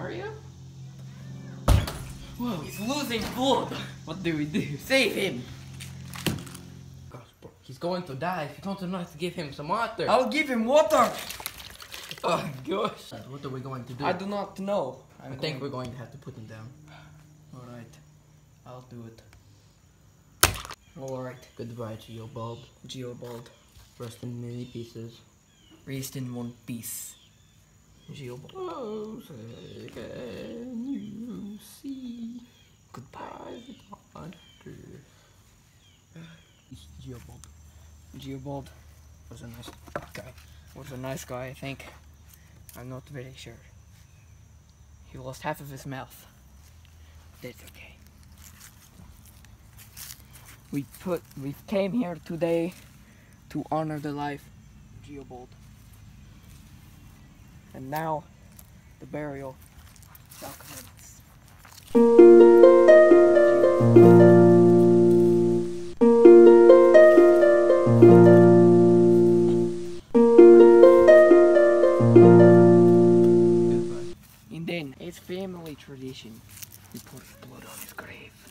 Are you? Whoa. He's losing blood. What do we do? Save him. Gosh, bro, he's going to die if you don't to give him some water. I'll give him water. Oh gosh. What are we going to do? I do not know. I think we're going to have to put him down. Alright. I'll do it. Alright. Goodbye, Geobulb. Geobald. Rest in many pieces. Raised in one piece. Say, can you see? Goodbye. Monster. Geobulb Geobald was a nice guy. Was a nice guy, I think. I'm not very sure. He lost half of his mouth. That's okay. We put we came here today to honor the life of Geobald. And now the burial shall commence. Goodbye. And then it's family tradition. We put blood on his grave.